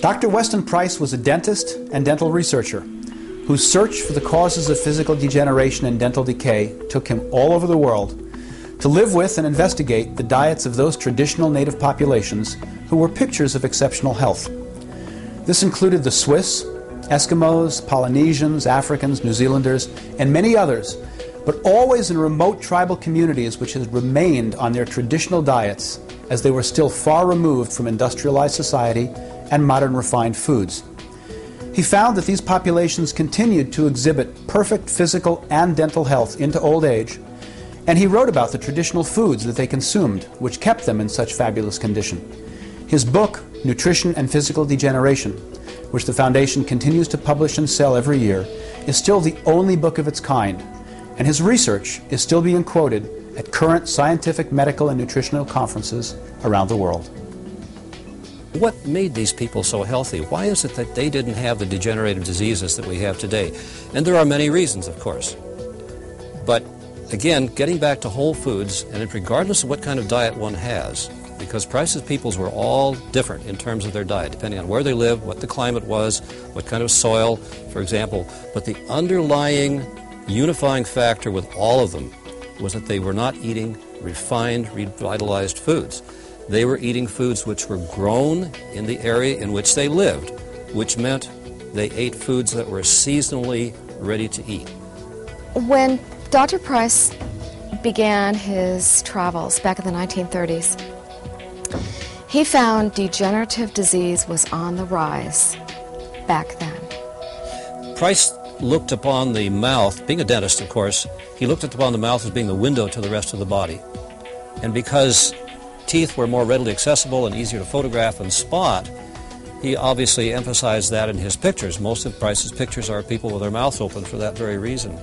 Dr. Weston Price was a dentist and dental researcher whose search for the causes of physical degeneration and dental decay took him all over the world to live with and investigate the diets of those traditional native populations who were pictures of exceptional health. This included the Swiss, Eskimos, Polynesians, Africans, New Zealanders, and many others, but always in remote tribal communities which had remained on their traditional diets as they were still far removed from industrialized society and modern refined foods. He found that these populations continued to exhibit perfect physical and dental health into old age, and he wrote about the traditional foods that they consumed, which kept them in such fabulous condition. His book, Nutrition and Physical Degeneration, which the Foundation continues to publish and sell every year, is still the only book of its kind, and his research is still being quoted at current scientific, medical, and nutritional conferences around the world. What made these people so healthy? Why is it that they didn't have the degenerative diseases that we have today? And there are many reasons, of course. But again, getting back to whole foods, and regardless of what kind of diet one has, because Price's peoples were all different in terms of their diet, depending on where they lived, what the climate was, what kind of soil, for example. But the underlying unifying factor with all of them was that they were not eating refined, revitalized foods. They were eating foods which were grown in the area in which they lived, which meant they ate foods that were seasonally ready to eat. When Dr. Price began his travels back in the 1930s, he found degenerative disease was on the rise back then. Price looked upon the mouth, being a dentist, of course, he looked upon the mouth as being the window to the rest of the body. And because teeth were more readily accessible and easier to photograph and spot, he obviously emphasized that in his pictures. Most of Price's pictures are people with their mouths open for that very reason.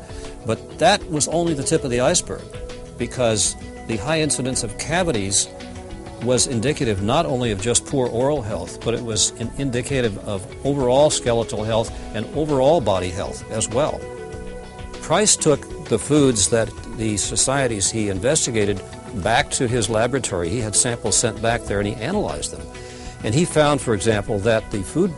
But that was only the tip of the iceberg because the high incidence of cavities was indicative not only of just poor oral health, but it was indicative of overall skeletal health and overall body health as well. Price took the foods that the societies he investigated back to his laboratory. He had samples sent back there and he analyzed them. And he found, for example, that the food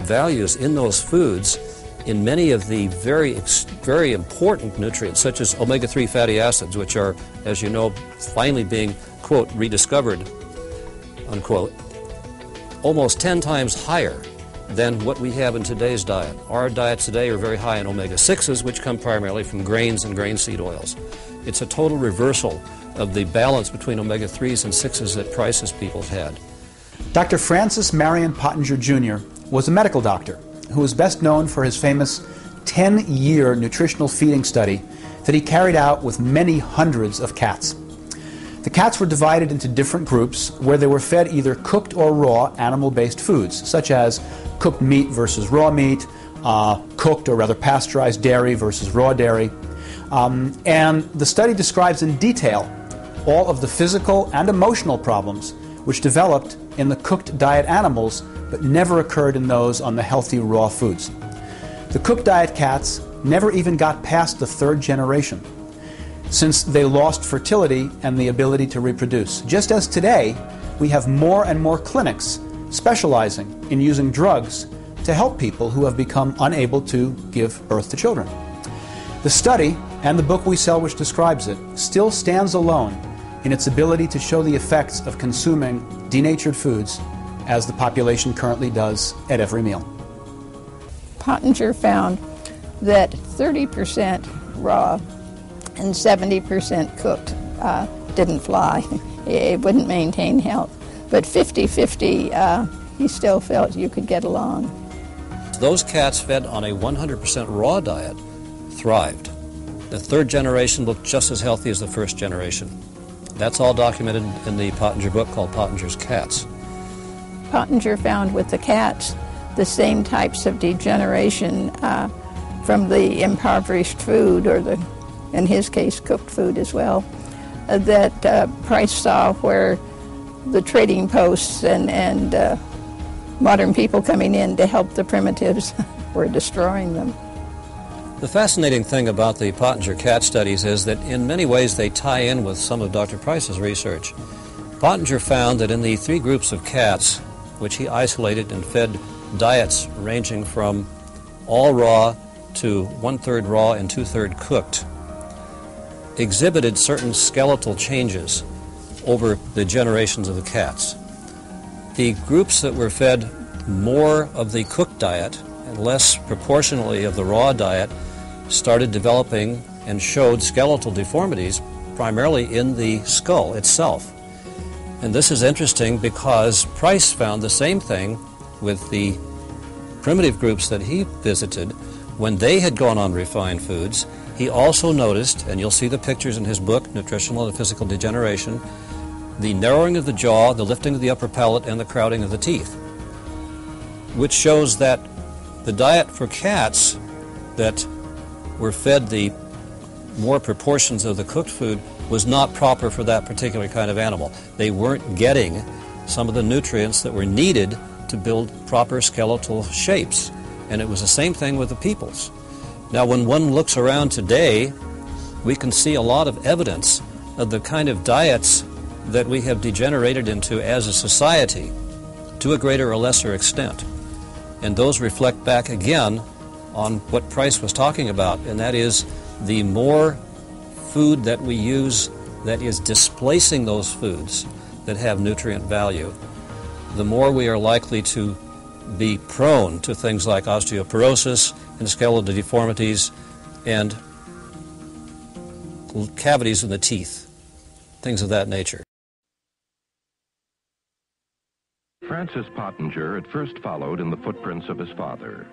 values in those foods in many of the very, very important nutrients, such as omega-3 fatty acids, which are, as you know, finally being, quote, rediscovered, unquote, almost 10 times higher than what we have in today's diet. Our diets today are very high in omega-6s, which come primarily from grains and grain seed oils. It's a total reversal of the balance between omega-3s and 6s that Price's people had. Dr. Francis Marion Pottenger Jr. was a medical doctor who was best known for his famous 10-year nutritional feeding study that he carried out with many hundreds of cats. The cats were divided into different groups where they were fed either cooked or raw animal-based foods, such as cooked meat versus raw meat, uh, cooked or rather pasteurized dairy versus raw dairy. Um, and the study describes in detail all of the physical and emotional problems which developed in the cooked diet animals but never occurred in those on the healthy raw foods. The cooked diet cats never even got past the third generation since they lost fertility and the ability to reproduce. Just as today, we have more and more clinics specializing in using drugs to help people who have become unable to give birth to children. The study and the book we sell, which describes it, still stands alone in its ability to show the effects of consuming denatured foods as the population currently does at every meal. Pottenger found that 30% raw and 70% cooked uh, didn't fly. it wouldn't maintain health. But 50 50, uh, he still felt you could get along. Those cats fed on a 100% raw diet thrived. The third generation looked just as healthy as the first generation. That's all documented in the Pottenger book called Pottenger's Cats. Pottenger found with the cats the same types of degeneration uh, from the impoverished food, or the, in his case, cooked food as well, uh, that uh, Price saw where the trading posts and, and uh, modern people coming in to help the primitives were destroying them. The fascinating thing about the Pottenger cat studies is that in many ways they tie in with some of Dr. Price's research. Pottenger found that in the three groups of cats, which he isolated and fed diets ranging from all raw to one third raw and two third cooked exhibited certain skeletal changes over the generations of the cats. The groups that were fed more of the cooked diet and less proportionally of the raw diet started developing and showed skeletal deformities primarily in the skull itself. And this is interesting because Price found the same thing with the primitive groups that he visited when they had gone on refined foods he also noticed, and you'll see the pictures in his book, Nutritional and Physical Degeneration, the narrowing of the jaw, the lifting of the upper palate, and the crowding of the teeth, which shows that the diet for cats that were fed the more proportions of the cooked food was not proper for that particular kind of animal. They weren't getting some of the nutrients that were needed to build proper skeletal shapes. And it was the same thing with the peoples. Now, when one looks around today, we can see a lot of evidence of the kind of diets that we have degenerated into as a society to a greater or lesser extent. And those reflect back again on what Price was talking about, and that is the more food that we use that is displacing those foods that have nutrient value, the more we are likely to be prone to things like osteoporosis and skeletal deformities and cavities in the teeth, things of that nature. Francis Pottenger at first followed in the footprints of his father.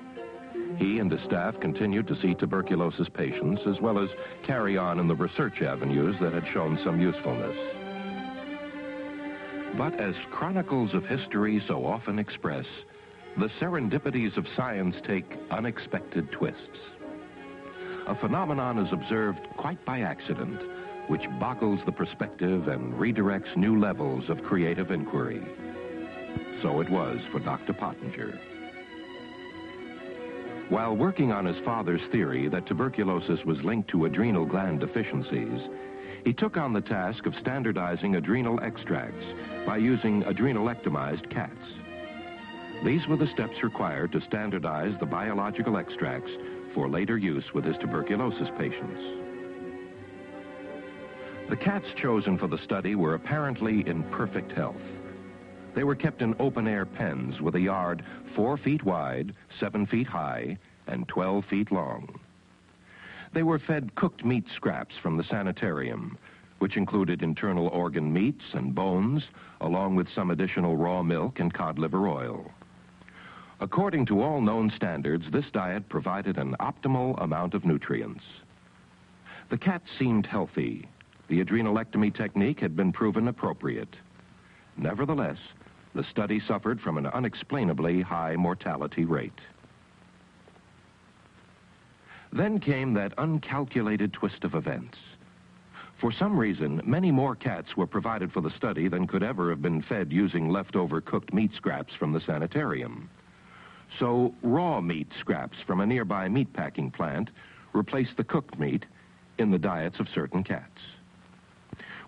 He and his staff continued to see tuberculosis patients as well as carry on in the research avenues that had shown some usefulness. But as chronicles of history so often express, the serendipities of science take unexpected twists. A phenomenon is observed quite by accident, which boggles the perspective and redirects new levels of creative inquiry. So it was for Dr. Pottenger. While working on his father's theory that tuberculosis was linked to adrenal gland deficiencies, he took on the task of standardizing adrenal extracts by using adrenalectomized cats. These were the steps required to standardize the biological extracts for later use with his tuberculosis patients. The cats chosen for the study were apparently in perfect health. They were kept in open-air pens with a yard four feet wide, seven feet high, and 12 feet long. They were fed cooked meat scraps from the sanitarium, which included internal organ meats and bones, along with some additional raw milk and cod liver oil. According to all known standards, this diet provided an optimal amount of nutrients. The cats seemed healthy. The adrenalectomy technique had been proven appropriate. Nevertheless, the study suffered from an unexplainably high mortality rate. Then came that uncalculated twist of events. For some reason, many more cats were provided for the study than could ever have been fed using leftover cooked meat scraps from the sanitarium. So raw meat scraps from a nearby meatpacking plant replaced the cooked meat in the diets of certain cats.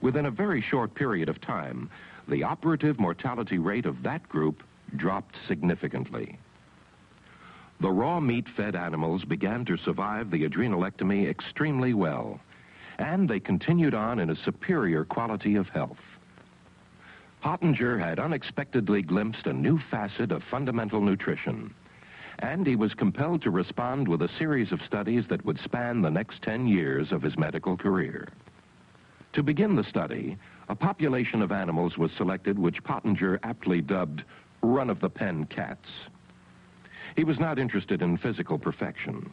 Within a very short period of time, the operative mortality rate of that group dropped significantly. The raw meat-fed animals began to survive the adrenalectomy extremely well, and they continued on in a superior quality of health. Pottenger had unexpectedly glimpsed a new facet of fundamental nutrition, and he was compelled to respond with a series of studies that would span the next 10 years of his medical career. To begin the study, a population of animals was selected which Pottenger aptly dubbed run-of-the-pen cats. He was not interested in physical perfection.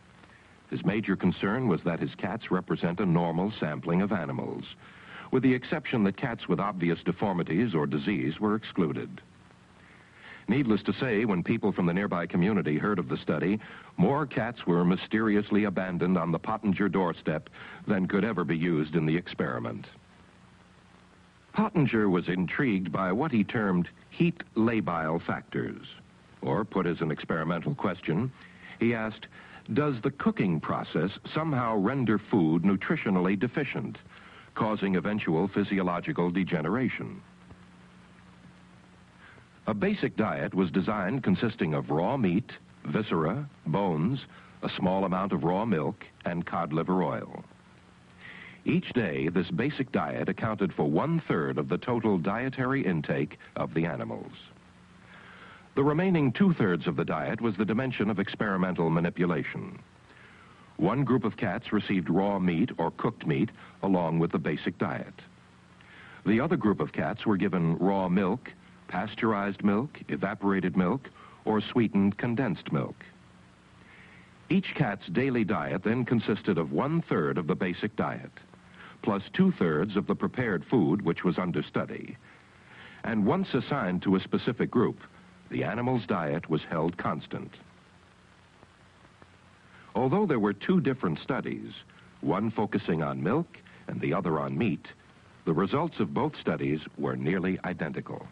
His major concern was that his cats represent a normal sampling of animals, with the exception that cats with obvious deformities or disease were excluded. Needless to say, when people from the nearby community heard of the study, more cats were mysteriously abandoned on the Pottenger doorstep than could ever be used in the experiment. Pottenger was intrigued by what he termed heat labile factors. Or, put as an experimental question, he asked, does the cooking process somehow render food nutritionally deficient? Causing eventual physiological degeneration. A basic diet was designed consisting of raw meat, viscera, bones, a small amount of raw milk, and cod liver oil. Each day, this basic diet accounted for one-third of the total dietary intake of the animals. The remaining two-thirds of the diet was the dimension of experimental manipulation. One group of cats received raw meat or cooked meat along with the basic diet. The other group of cats were given raw milk, pasteurized milk, evaporated milk, or sweetened condensed milk. Each cat's daily diet then consisted of one-third of the basic diet, plus two-thirds of the prepared food which was under study. And once assigned to a specific group, the animal's diet was held constant. Although there were two different studies, one focusing on milk and the other on meat, the results of both studies were nearly identical.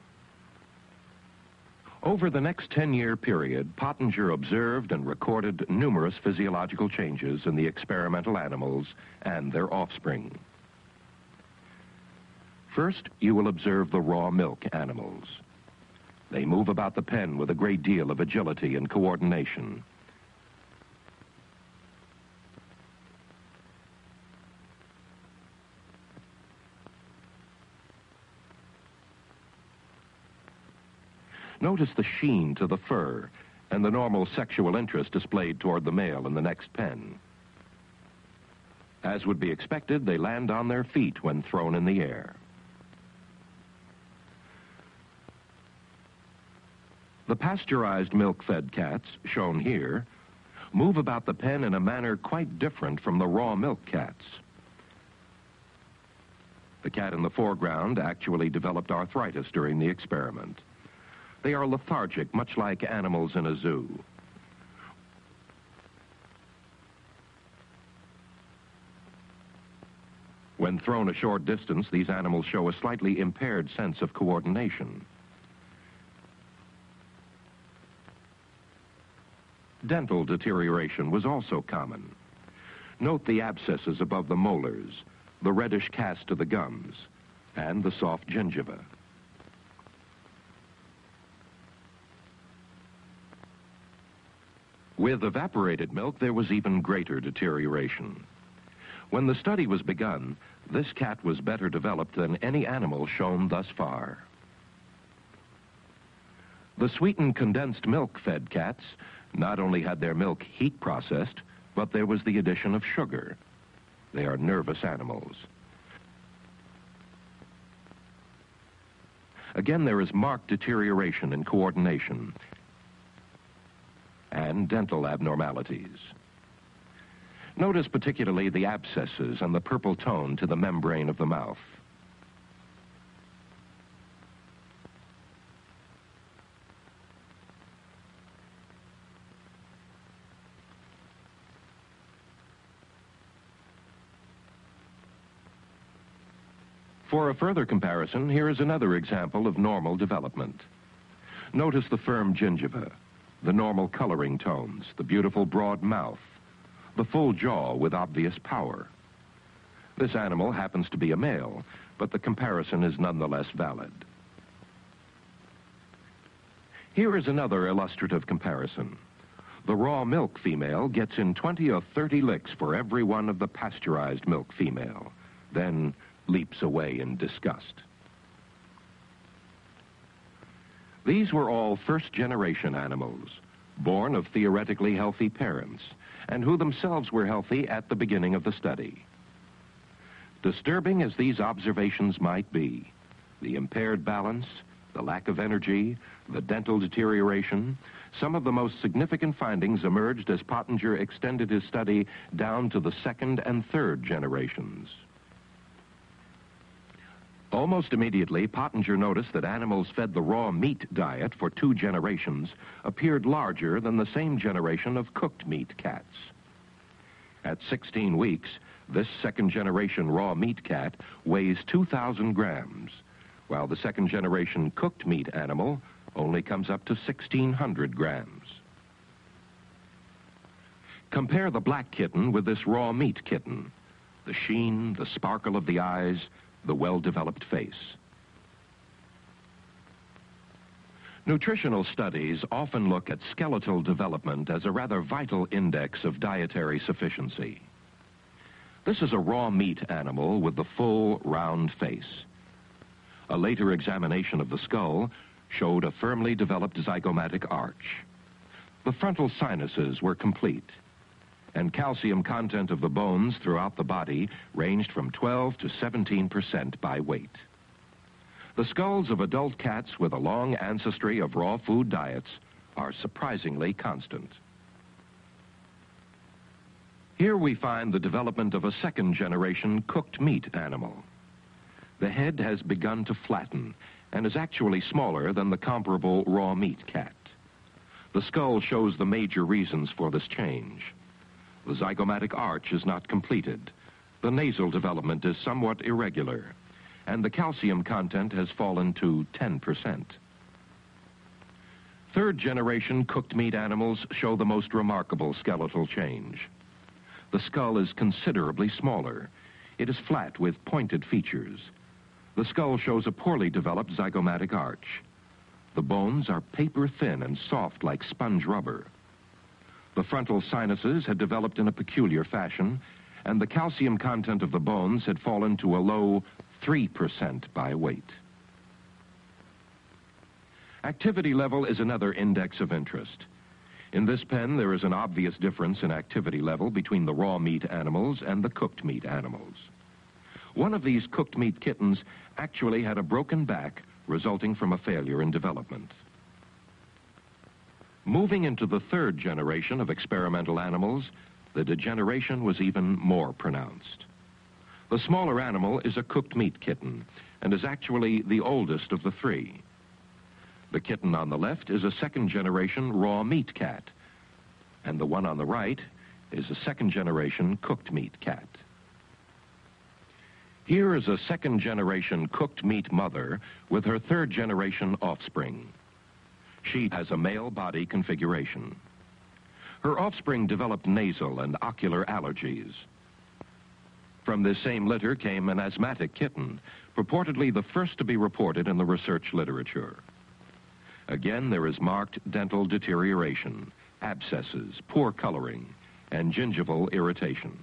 Over the next 10-year period, Pottenger observed and recorded numerous physiological changes in the experimental animals and their offspring. First, you will observe the raw milk animals. They move about the pen with a great deal of agility and coordination. Notice the sheen to the fur and the normal sexual interest displayed toward the male in the next pen. As would be expected, they land on their feet when thrown in the air. The pasteurized milk-fed cats, shown here, move about the pen in a manner quite different from the raw milk cats. The cat in the foreground actually developed arthritis during the experiment. They are lethargic, much like animals in a zoo. When thrown a short distance, these animals show a slightly impaired sense of coordination. Dental deterioration was also common. Note the abscesses above the molars, the reddish cast of the gums, and the soft gingiva. With evaporated milk, there was even greater deterioration. When the study was begun, this cat was better developed than any animal shown thus far. The sweetened condensed milk-fed cats not only had their milk heat processed, but there was the addition of sugar. They are nervous animals. Again, there is marked deterioration in coordination and dental abnormalities. Notice particularly the abscesses and the purple tone to the membrane of the mouth. For a further comparison, here is another example of normal development. Notice the firm gingiva, the normal coloring tones, the beautiful broad mouth, the full jaw with obvious power. This animal happens to be a male, but the comparison is nonetheless valid. Here is another illustrative comparison. The raw milk female gets in 20 or 30 licks for every one of the pasteurized milk female, then leaps away in disgust. These were all first-generation animals, born of theoretically healthy parents, and who themselves were healthy at the beginning of the study. Disturbing as these observations might be, the impaired balance, the lack of energy, the dental deterioration, some of the most significant findings emerged as Pottenger extended his study down to the second and third generations. Almost immediately, Pottenger noticed that animals fed the raw meat diet for two generations appeared larger than the same generation of cooked meat cats. At 16 weeks, this second generation raw meat cat weighs 2,000 grams, while the second generation cooked meat animal only comes up to 1,600 grams. Compare the black kitten with this raw meat kitten. The sheen, the sparkle of the eyes, the well-developed face. Nutritional studies often look at skeletal development as a rather vital index of dietary sufficiency. This is a raw meat animal with the full, round face. A later examination of the skull showed a firmly developed zygomatic arch. The frontal sinuses were complete, and calcium content of the bones throughout the body ranged from 12 to 17 percent by weight. The skulls of adult cats with a long ancestry of raw food diets are surprisingly constant. Here we find the development of a second generation cooked meat animal. The head has begun to flatten and is actually smaller than the comparable raw meat cat. The skull shows the major reasons for this change. The zygomatic arch is not completed. The nasal development is somewhat irregular and the calcium content has fallen to 10%. Third generation cooked meat animals show the most remarkable skeletal change. The skull is considerably smaller. It is flat with pointed features. The skull shows a poorly developed zygomatic arch. The bones are paper thin and soft like sponge rubber. The frontal sinuses had developed in a peculiar fashion, and the calcium content of the bones had fallen to a low 3% by weight. Activity level is another index of interest. In this pen, there is an obvious difference in activity level between the raw meat animals and the cooked meat animals. One of these cooked meat kittens actually had a broken back resulting from a failure in development. Moving into the third generation of experimental animals, the degeneration was even more pronounced. The smaller animal is a cooked meat kitten and is actually the oldest of the three. The kitten on the left is a second generation raw meat cat, and the one on the right is a second generation cooked meat cat. Here is a second generation cooked meat mother with her third generation offspring. She has a male body configuration. Her offspring developed nasal and ocular allergies. From this same litter came an asthmatic kitten, purportedly the first to be reported in the research literature. Again, there is marked dental deterioration, abscesses, poor coloring, and gingival irritation.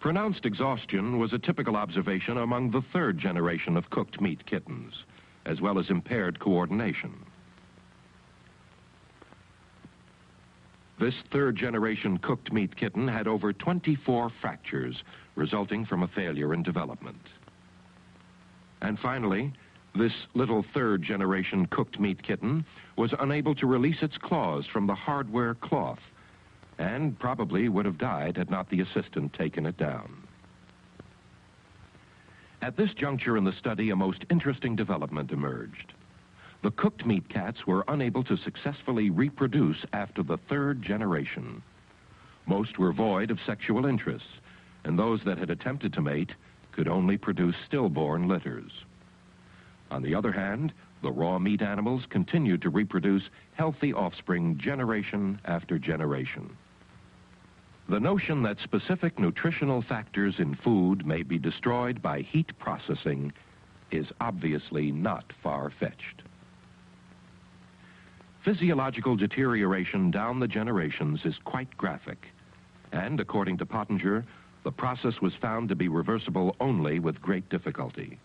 Pronounced exhaustion was a typical observation among the third generation of cooked meat kittens, as well as impaired coordination. This third generation cooked meat kitten had over 24 fractures resulting from a failure in development. And finally, this little third generation cooked meat kitten was unable to release its claws from the hardware cloth and probably would have died had not the assistant taken it down. At this juncture in the study, a most interesting development emerged the cooked meat cats were unable to successfully reproduce after the third generation. Most were void of sexual interests, and those that had attempted to mate could only produce stillborn litters. On the other hand, the raw meat animals continued to reproduce healthy offspring generation after generation. The notion that specific nutritional factors in food may be destroyed by heat processing is obviously not far-fetched. Physiological deterioration down the generations is quite graphic. And according to Pottenger, the process was found to be reversible only with great difficulty.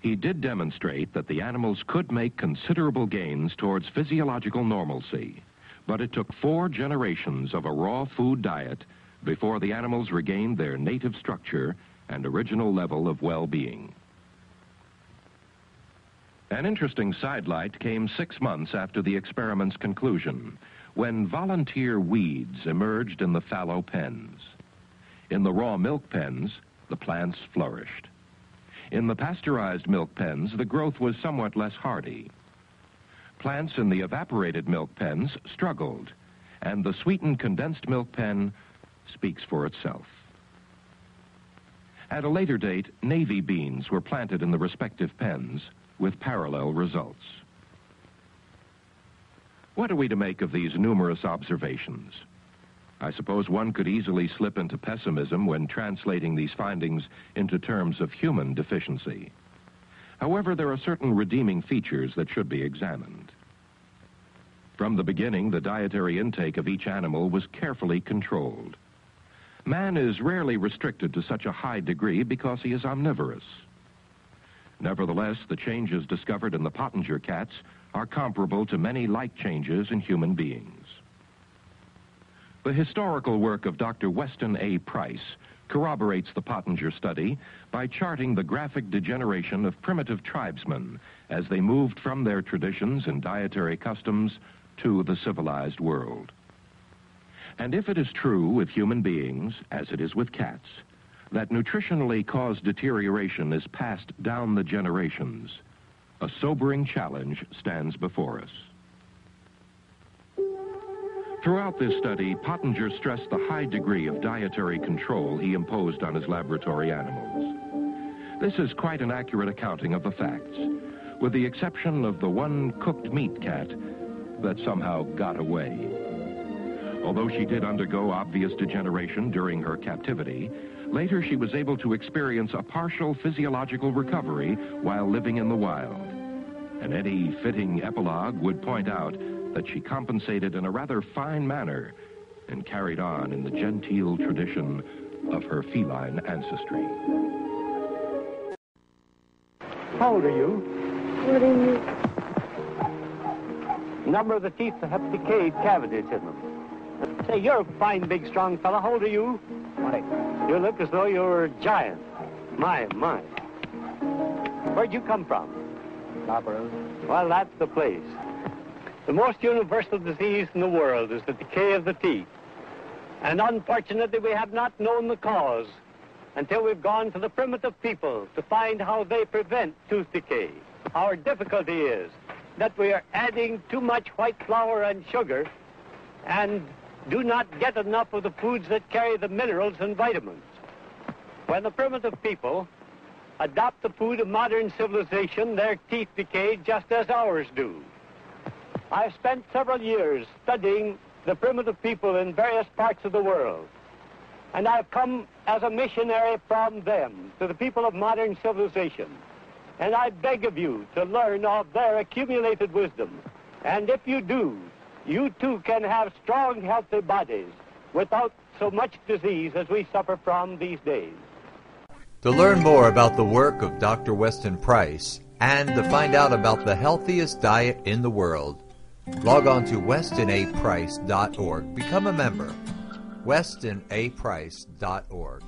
He did demonstrate that the animals could make considerable gains towards physiological normalcy, but it took four generations of a raw food diet before the animals regained their native structure and original level of well-being. An interesting sidelight came six months after the experiment's conclusion, when volunteer weeds emerged in the fallow pens. In the raw milk pens, the plants flourished. In the pasteurized milk pens, the growth was somewhat less hardy. Plants in the evaporated milk pens struggled, and the sweetened condensed milk pen speaks for itself. At a later date, navy beans were planted in the respective pens, with parallel results. What are we to make of these numerous observations? I suppose one could easily slip into pessimism when translating these findings into terms of human deficiency. However, there are certain redeeming features that should be examined. From the beginning, the dietary intake of each animal was carefully controlled. Man is rarely restricted to such a high degree because he is omnivorous. Nevertheless, the changes discovered in the Pottenger cats are comparable to many like changes in human beings. The historical work of Dr. Weston A. Price corroborates the Pottenger study by charting the graphic degeneration of primitive tribesmen as they moved from their traditions and dietary customs to the civilized world. And if it is true with human beings, as it is with cats, that nutritionally caused deterioration is passed down the generations, a sobering challenge stands before us. Throughout this study, Pottenger stressed the high degree of dietary control he imposed on his laboratory animals. This is quite an accurate accounting of the facts, with the exception of the one cooked meat cat that somehow got away. Although she did undergo obvious degeneration during her captivity, later she was able to experience a partial physiological recovery while living in the wild. And any fitting epilogue would point out that she compensated in a rather fine manner and carried on in the genteel tradition of her feline ancestry. How old are you? 48. A number of the teeth have decayed cavities in them. Say, you're a fine, big, strong fellow. How old are you? Why, you look as though you were a giant. My, my. Where'd you come from? Copper's. Well, that's the place. The most universal disease in the world is the decay of the teeth. And unfortunately, we have not known the cause until we've gone to the primitive people to find how they prevent tooth decay. Our difficulty is that we are adding too much white flour and sugar and do not get enough of the foods that carry the minerals and vitamins. When the primitive people adopt the food of modern civilization, their teeth decay just as ours do. I've spent several years studying the primitive people in various parts of the world. And I've come as a missionary from them to the people of modern civilization. And I beg of you to learn of their accumulated wisdom. And if you do, you too can have strong, healthy bodies without so much disease as we suffer from these days. To learn more about the work of Dr. Weston Price and to find out about the healthiest diet in the world, log on to westonaprice.org. Become a member. westonaprice.org.